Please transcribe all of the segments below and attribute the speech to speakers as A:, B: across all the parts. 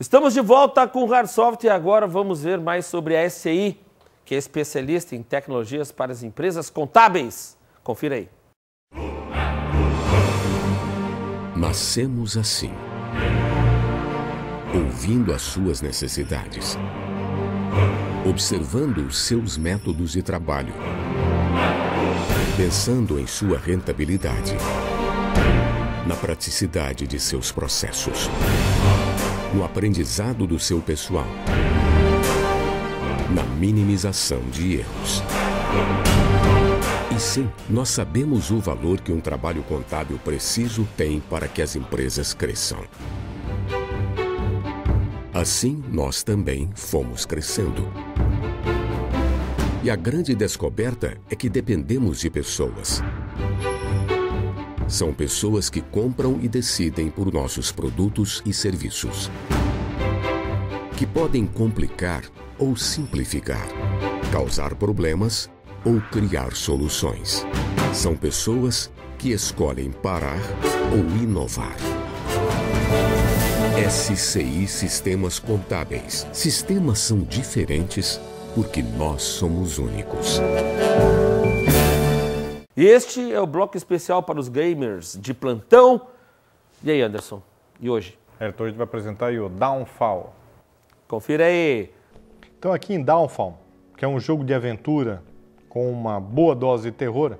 A: Estamos de volta com o Hardsoft e agora vamos ver mais sobre a SCI, que é especialista em tecnologias para as empresas contábeis. Confira aí.
B: Nascemos assim, ouvindo as suas necessidades, observando os seus métodos de trabalho, pensando em sua rentabilidade, na praticidade de seus processos no aprendizado do seu pessoal, na minimização de erros. E sim, nós sabemos o valor que um trabalho contábil preciso tem para que as empresas cresçam. Assim, nós também fomos crescendo. E a grande descoberta é que dependemos de pessoas. São pessoas que compram e decidem por nossos produtos e serviços. Que podem complicar ou simplificar, causar problemas ou criar soluções. São pessoas que escolhem parar ou inovar. SCI Sistemas Contábeis. Sistemas são diferentes porque nós somos únicos.
A: Este é o bloco especial para os gamers de plantão. E aí, Anderson? E hoje?
C: Então a gente vai apresentar aí o Downfall.
A: Confira aí.
C: Então aqui em Downfall, que é um jogo de aventura com uma boa dose de terror,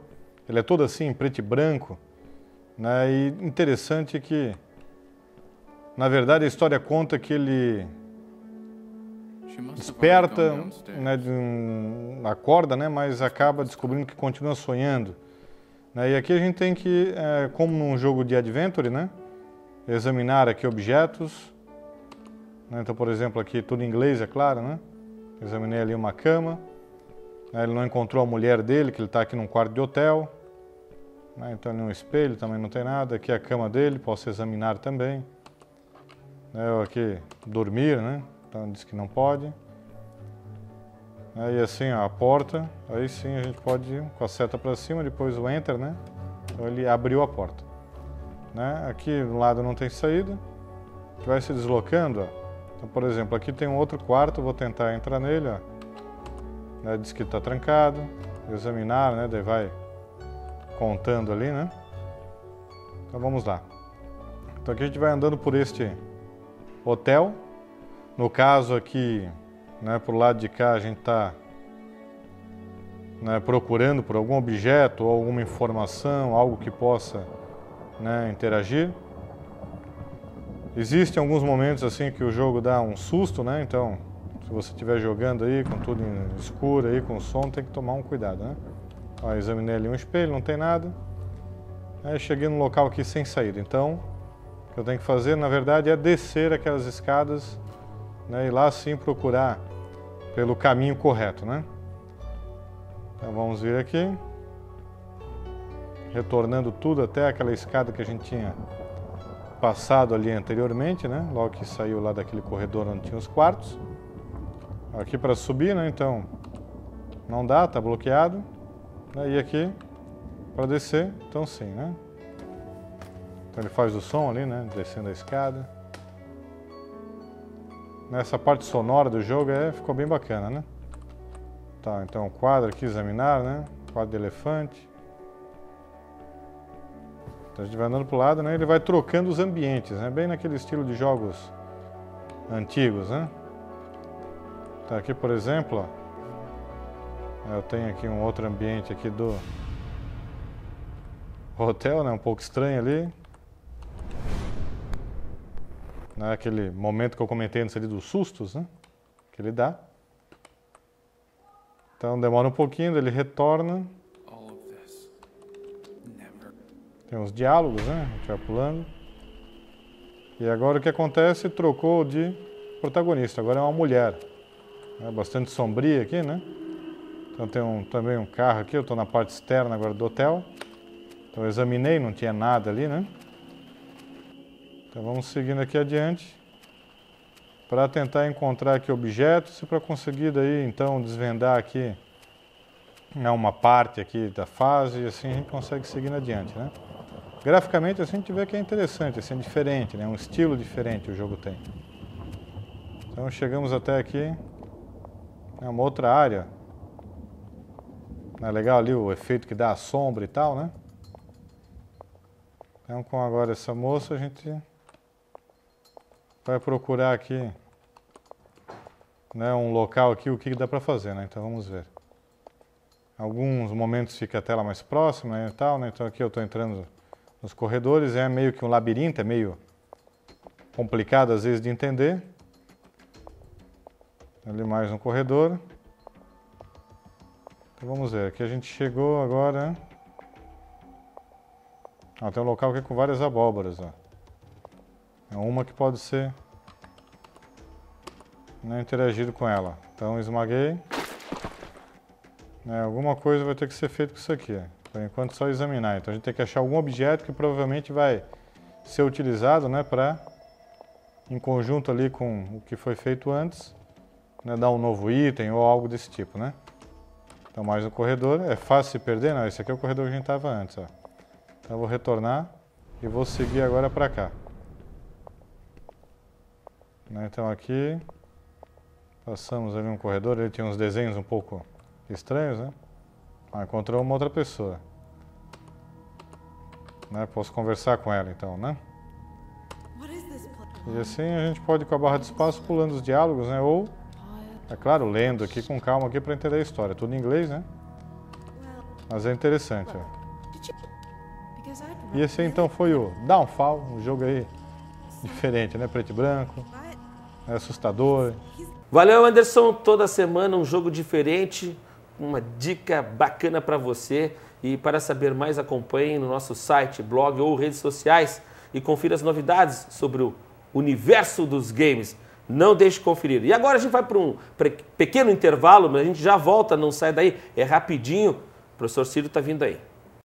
C: ele é todo assim, em preto e branco, né? E interessante que, na verdade, a história conta que ele desperta, né, de um, acorda, né, mas acaba descobrindo que continua sonhando. Né? E aqui a gente tem que, é, como num jogo de adventure, né? examinar aqui objetos. Né? Então, por exemplo, aqui tudo em inglês, é claro. Né? Examinei ali uma cama. Né? Ele não encontrou a mulher dele, que ele está aqui num quarto de hotel. Né? Então, ali um espelho também não tem nada. Aqui a cama dele, posso examinar também. Né? Aqui, dormir, né? Então, diz que não pode. Aí assim, ó, a porta, aí sim a gente pode ir com a seta para cima, depois o Enter, né? Então ele abriu a porta. Né? Aqui do lado não tem saída, vai se deslocando, ó. Então, por exemplo, aqui tem um outro quarto, vou tentar entrar nele, ó. Né? Diz que está trancado, examinar, né? Daí vai contando ali, né? Então vamos lá. Então aqui a gente vai andando por este hotel. No caso aqui, né, para o lado de cá a gente está né, procurando por algum objeto alguma informação, algo que possa né, interagir. Existem alguns momentos assim que o jogo dá um susto, né? Então, se você estiver jogando aí com tudo escuro aí, com som, tem que tomar um cuidado, né? Ó, examinei ali um espelho, não tem nada. Aí cheguei no local aqui sem saída. Então, o que eu tenho que fazer, na verdade, é descer aquelas escadas né, e lá sim procurar pelo caminho correto, né? Então vamos vir aqui, retornando tudo até aquela escada que a gente tinha passado ali anteriormente, né? Logo que saiu lá daquele corredor onde tinha os quartos. Aqui para subir, né? Então não dá, tá bloqueado. E aqui para descer, então sim, né? Então ele faz o som ali, né? Descendo a escada. Nessa parte sonora do jogo é, ficou bem bacana, né? Tá, então o quadro aqui, examinar, né? Quadro de elefante. Então a gente vai andando pro lado, né? Ele vai trocando os ambientes, né? Bem naquele estilo de jogos antigos, né? Tá aqui, por exemplo, ó, eu tenho aqui um outro ambiente aqui do hotel, né? Um pouco estranho ali né, aquele momento que eu comentei antes ali dos sustos, né, que ele dá. Então demora um pouquinho, ele retorna. Tem uns diálogos, né? A gente vai pulando. E agora o que acontece? Trocou de protagonista. Agora é uma mulher. É bastante sombria aqui, né? Então tem um, também um carro aqui. Eu estou na parte externa agora do hotel. Então eu examinei, não tinha nada ali, né? Então vamos seguindo aqui adiante para tentar encontrar aqui objetos e para conseguir daí então desvendar aqui né, uma parte aqui da fase e assim a gente consegue seguir adiante, né? Graficamente assim a gente vê que é interessante, assim, é diferente, né? Um estilo diferente o jogo tem. Então chegamos até aqui, é uma outra área. É legal ali o efeito que dá a sombra e tal, né? Então com agora essa moça a gente vai procurar aqui né, um local aqui, o que dá para fazer, né? Então vamos ver. Alguns momentos fica a tela mais próxima né, e tal, né? Então aqui eu estou entrando nos corredores, é meio que um labirinto, é meio complicado às vezes de entender. Ali mais um corredor. Então vamos ver, aqui a gente chegou agora. Ah, tem um local aqui com várias abóboras. Ó. É uma que pode ser né, interagido com ela. Então esmaguei. É, alguma coisa vai ter que ser feito com isso aqui. Por enquanto só examinar. Então a gente tem que achar algum objeto que provavelmente vai ser utilizado né, para, em conjunto ali com o que foi feito antes, né, dar um novo item ou algo desse tipo. Né? Então mais um corredor. É fácil se perder? Não, esse aqui é o corredor que a gente estava antes. Ó. Então eu vou retornar e vou seguir agora para cá. Né, então aqui Passamos ali um corredor, ele tinha uns desenhos um pouco estranhos, né? Ah, encontrou uma outra pessoa. Né? Posso conversar com ela então, né? E assim a gente pode com a barra de espaço pulando os diálogos, né? Ou, é claro, lendo aqui com calma aqui para entender a história. Tudo em inglês, né? Mas é interessante, ó. E esse então foi o Downfall, um jogo aí diferente, né? Preto e branco, é assustador.
A: Valeu, Anderson. Toda semana um jogo diferente, uma dica bacana para você. E para saber mais, acompanhe no nosso site, blog ou redes sociais e confira as novidades sobre o universo dos games. Não deixe de conferir. E agora a gente vai para um pequeno intervalo, mas a gente já volta, não sai daí, é rapidinho. O professor Ciro está vindo aí.